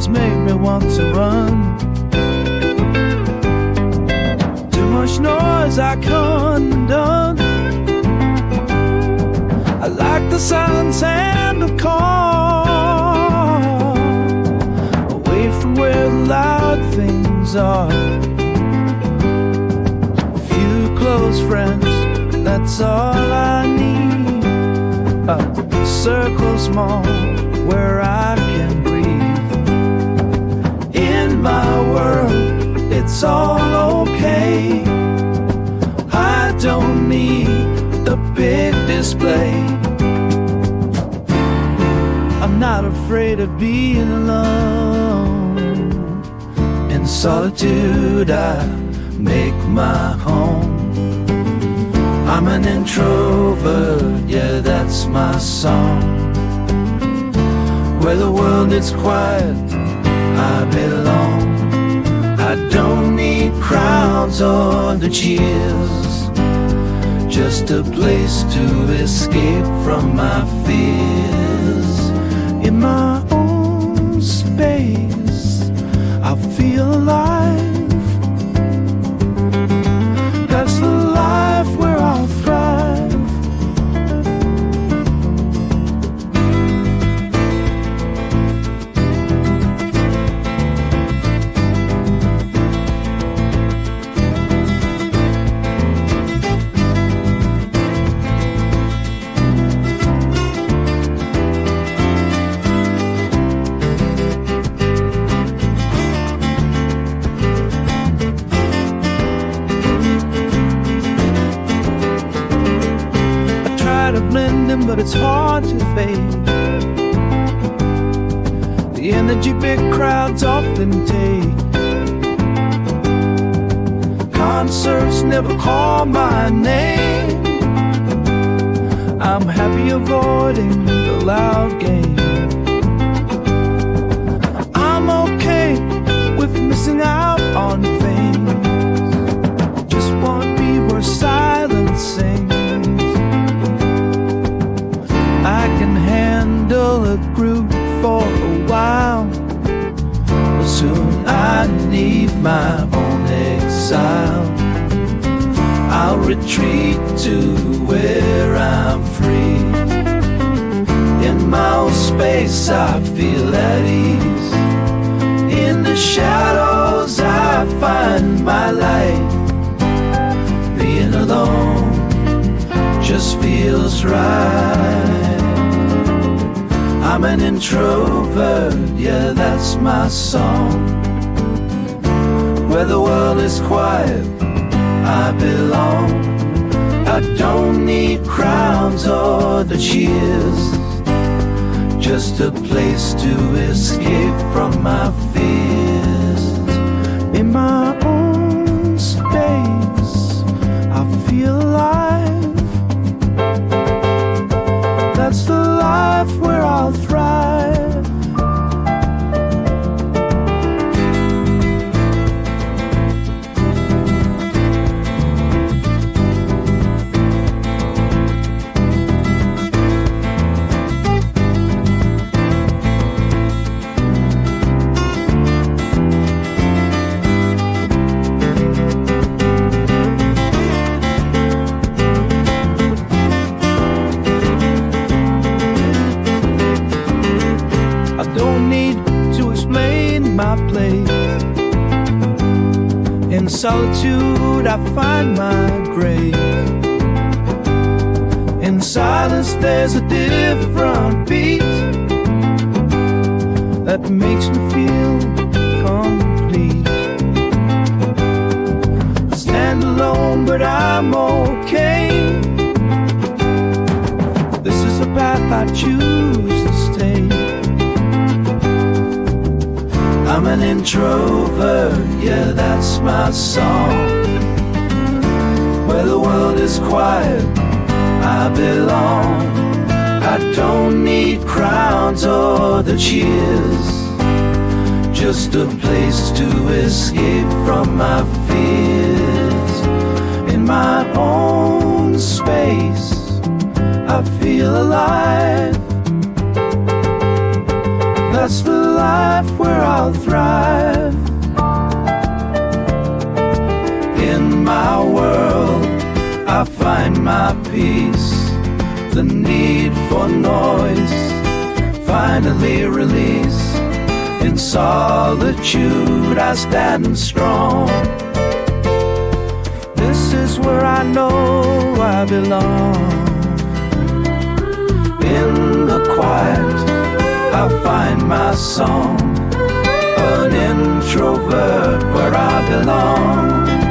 stars make me want to run. Too much noise I can't undone. I like the silence and the calm, away from where the loud things are. A few close friends, that's all I need. A circle small where I it's all okay. I don't need the big display. I'm not afraid of being alone. In solitude, I make my home. I'm an introvert, yeah, that's my song. Where the world is quiet, I belong. Crowds or the cheers, just a place to escape from my fears. In my but it's hard to fade. The energy big crowds often take. Concerts never call my name. I'm happy avoiding the loud game. Handle for a while. But soon I need my own exile. I'll retreat to where I'm free. In my own space, I feel at ease. In the shadows, I find my light. Being alone just feels right. I'm an introvert, yeah, that's my song. Where the world is quiet, I belong. I don't need crowds or the cheers, just a place to escape from my fears. In my don't need to explain my place. In solitude, I find my grace. In silence, there's a different beat that makes me feel complete. Stand alone, but I'm okay. This is the path I choose I'm an introvert, yeah, that's my song. Where the world is quiet, I belong. I don't need crowds or the cheers, just a place to escape from my fears. In my own space, I feel alive. That's the life where I'll thrive. In my world, I find my peace. The need for noise finally release. In solitude, I stand strong. This is where I know I belong. In the quiet, I find my song. An introvert where I belong.